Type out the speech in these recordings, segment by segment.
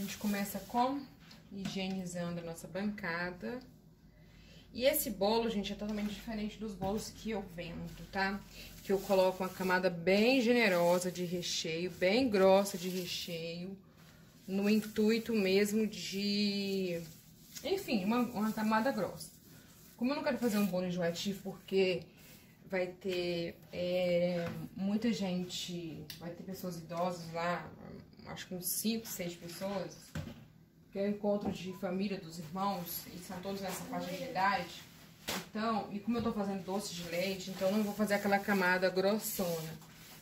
gente começa com higienizando a nossa bancada. E esse bolo, gente, é totalmente diferente dos bolos que eu vendo, tá? Que eu coloco uma camada bem generosa de recheio, bem grossa de recheio, no intuito mesmo de... Enfim, uma, uma camada grossa. Como eu não quero fazer um bolo enjoativo, porque vai ter é, muita gente, vai ter pessoas idosas lá, acho que uns 5, 6 pessoas, que é o encontro de família dos irmãos, e são todos nessa faixa de idade. Então, e como eu tô fazendo doce de leite, então eu não vou fazer aquela camada grossona.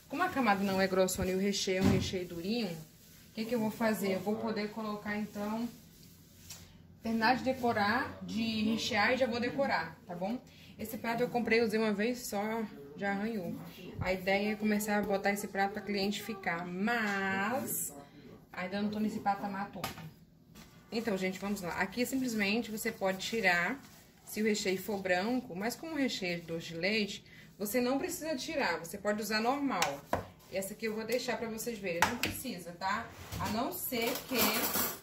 Como a camada não é grossona e o recheio é um recheio durinho, o que que eu vou fazer? Eu vou poder colocar, então, terminar de decorar, de rechear e já vou decorar, tá bom? Esse prato eu comprei, usei uma vez só, já arranhou. A ideia é começar a botar esse prato para cliente ficar, mas ainda não tô nesse patamar todo. Então, gente, vamos lá. Aqui, simplesmente, você pode tirar, se o recheio for branco, mas como o recheio é de doce de leite, você não precisa tirar, você pode usar normal. Essa aqui eu vou deixar pra vocês verem, não precisa, tá? A não ser que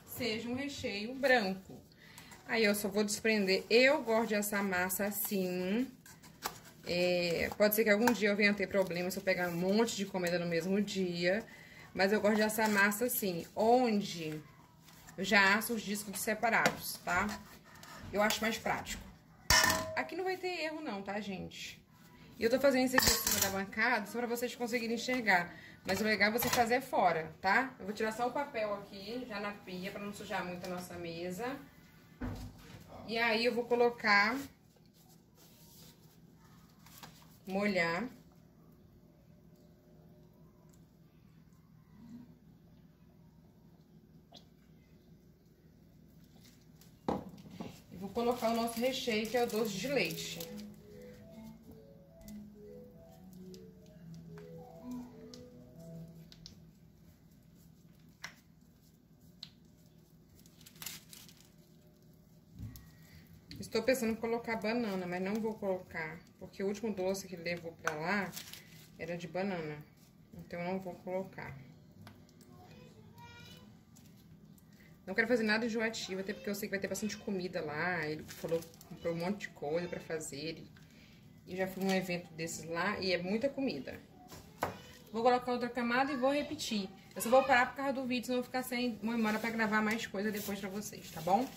seja um recheio branco. Aí eu só vou desprender. Eu gosto de assar massa assim. É, pode ser que algum dia eu venha ter problema se eu pegar um monte de comida no mesmo dia. Mas eu gosto de assar massa assim, onde eu já asso os discos separados, tá? Eu acho mais prático. Aqui não vai ter erro não, tá, gente? E eu tô fazendo isso aqui em cima da bancada só pra vocês conseguirem enxergar. Mas o legal é você fazer fora, tá? Eu vou tirar só o papel aqui, já na pia, pra não sujar muito a nossa mesa. E aí eu vou colocar, molhar. E vou colocar o nosso recheio, que é o doce de leite. Pensando em colocar banana, mas não vou colocar, porque o último doce que levou pra lá era de banana. Então, eu não vou colocar. Não quero fazer nada enjoativo, até porque eu sei que vai ter bastante comida lá. Ele falou, comprou um monte de coisa pra fazer. E já fui num evento desses lá e é muita comida. Vou colocar outra camada e vou repetir. Eu só vou parar por causa do vídeo, senão eu vou ficar sem memória pra gravar mais coisa depois pra vocês, tá bom?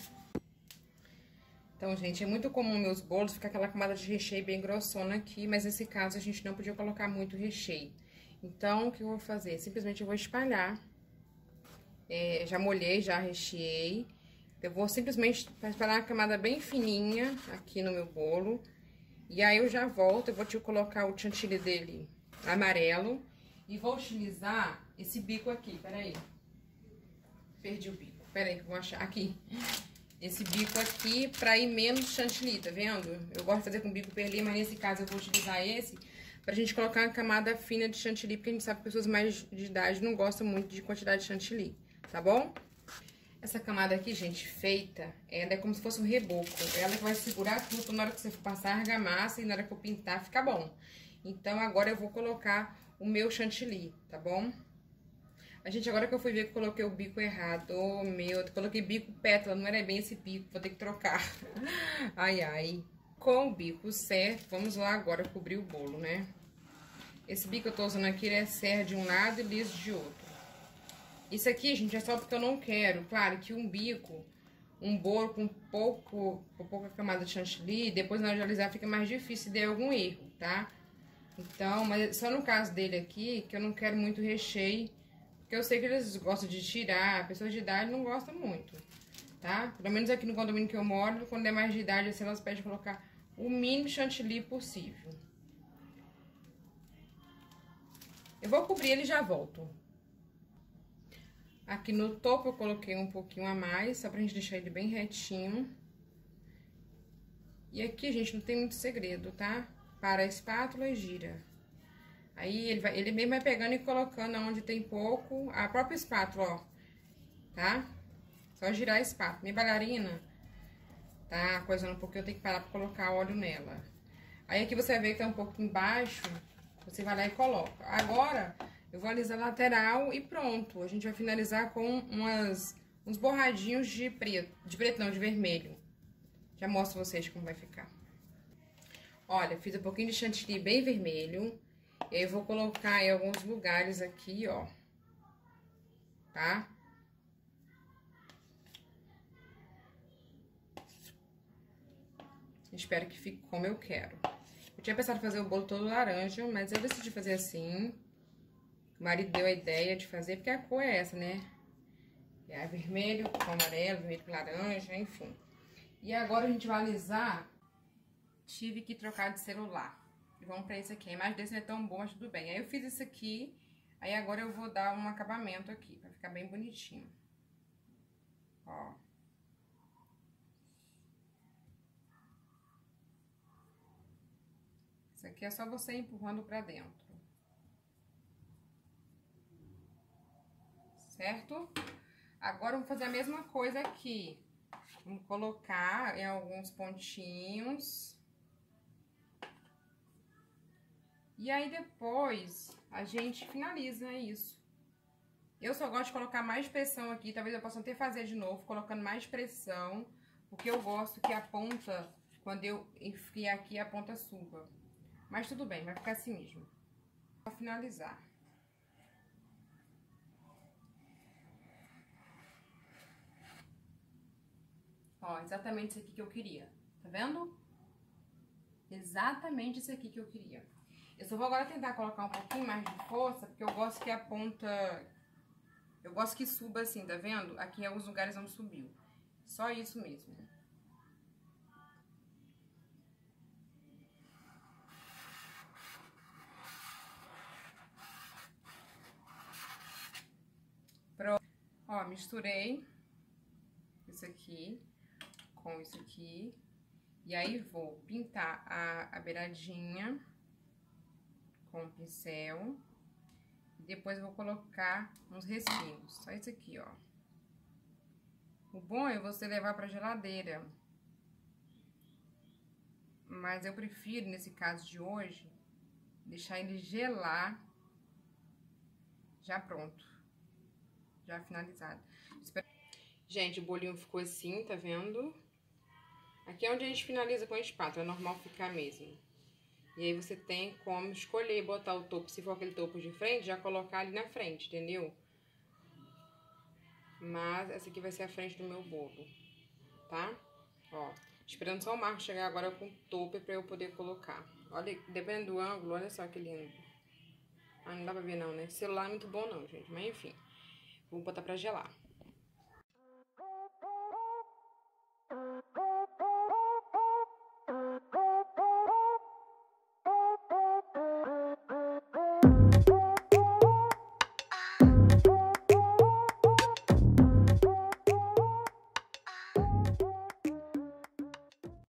Então, gente, é muito comum meus bolos ficar aquela camada de recheio bem grossona aqui, mas nesse caso a gente não podia colocar muito recheio. Então, o que eu vou fazer? Simplesmente eu vou espalhar. É, já molhei, já recheei. Eu vou simplesmente espalhar uma camada bem fininha aqui no meu bolo. E aí eu já volto, eu vou te colocar o chantilly dele amarelo. E vou utilizar esse bico aqui, peraí. Perdi o bico, peraí que eu vou achar. Aqui esse bico aqui pra ir menos chantilly, tá vendo? Eu gosto de fazer com bico perlim, mas nesse caso eu vou utilizar esse pra gente colocar uma camada fina de chantilly, porque a gente sabe que pessoas mais de idade não gostam muito de quantidade de chantilly, tá bom? Essa camada aqui, gente, feita, ela é como se fosse um reboco. Ela que vai segurar tudo na hora que você for passar a argamassa e na hora que eu pintar fica bom. Então, agora eu vou colocar o meu chantilly, tá bom? Gente, agora que eu fui ver que eu coloquei o bico errado, oh, meu, eu coloquei bico pétala, não era bem esse bico, vou ter que trocar. ai, ai. Com o bico certo, vamos lá agora cobrir o bolo, né? Esse bico que eu tô usando aqui, ele é serra de um lado e liso de outro. Isso aqui, gente, é só porque eu não quero. Claro que um bico, um bolo com pouco, com pouca camada de chantilly, depois na hora de alisar fica mais difícil de algum erro, tá? Então, mas só no caso dele aqui, que eu não quero muito recheio porque eu sei que eles gostam de tirar, pessoas de idade não gostam muito, tá? Pelo menos aqui no condomínio que eu moro, quando é mais de idade, assim, elas pedem colocar o mínimo chantilly possível. Eu vou cobrir ele e já volto. Aqui no topo eu coloquei um pouquinho a mais, só pra gente deixar ele bem retinho. E aqui, gente, não tem muito segredo, tá? Para a espátula e gira. Aí ele, vai, ele mesmo vai pegando e colocando onde tem pouco, a própria espátula, ó, tá? Só girar a espátula. Minha bailarina tá coisando um pouquinho, eu tenho que parar pra colocar óleo nela. Aí aqui você vai ver que tá um pouco embaixo, você vai lá e coloca. Agora, eu vou alisar a lateral e pronto. A gente vai finalizar com umas, uns borradinhos de preto, de preto não, de vermelho. Já mostro vocês como vai ficar. Olha, fiz um pouquinho de chantilly bem vermelho. E aí eu vou colocar em alguns lugares aqui, ó. Tá? Espero que fique como eu quero. Eu tinha pensado em fazer o bolo todo laranja, mas eu decidi fazer assim. O marido deu a ideia de fazer, porque a cor é essa, né? É vermelho com amarelo, vermelho com laranja, enfim. E agora a gente vai alisar. Tive que trocar de celular. Vamos pra esse aqui. A imagem desse não é tão boa, mas tudo bem. Aí eu fiz isso aqui. Aí agora eu vou dar um acabamento aqui, pra ficar bem bonitinho. Ó. Isso aqui é só você empurrando pra dentro. Certo? Agora, vou fazer a mesma coisa aqui. Vamos colocar em alguns pontinhos. E aí, depois, a gente finaliza isso. Eu só gosto de colocar mais pressão aqui. Talvez eu possa até fazer de novo, colocando mais pressão. Porque eu gosto que a ponta, quando eu enfiar aqui, a ponta suba. Mas tudo bem, vai ficar assim mesmo. Pra finalizar. Ó, exatamente isso aqui que eu queria. Tá vendo? Exatamente isso aqui que eu queria. Eu só vou agora tentar colocar um pouquinho mais de força, porque eu gosto que a ponta... Eu gosto que suba assim, tá vendo? Aqui em alguns lugares não subiu. Só isso mesmo. Pronto. Ó, misturei isso aqui com isso aqui. E aí, vou pintar a, a beiradinha com o pincel. E depois vou colocar uns respingos. Só isso aqui, ó. O bom é você levar pra geladeira. Mas eu prefiro, nesse caso de hoje, deixar ele gelar já pronto. Já finalizado. Gente, o bolinho ficou assim, tá vendo? Aqui é onde a gente finaliza com a espátula, é normal ficar mesmo. E aí você tem como escolher botar o topo, se for aquele topo de frente, já colocar ali na frente, entendeu? Mas essa aqui vai ser a frente do meu bolo, tá? Ó, esperando só o Marco chegar agora com o topo pra eu poder colocar. Olha, dependendo do ângulo, olha só que lindo. Ah, não dá pra ver não, né? celular é muito bom não, gente, mas enfim. Vou botar pra gelar.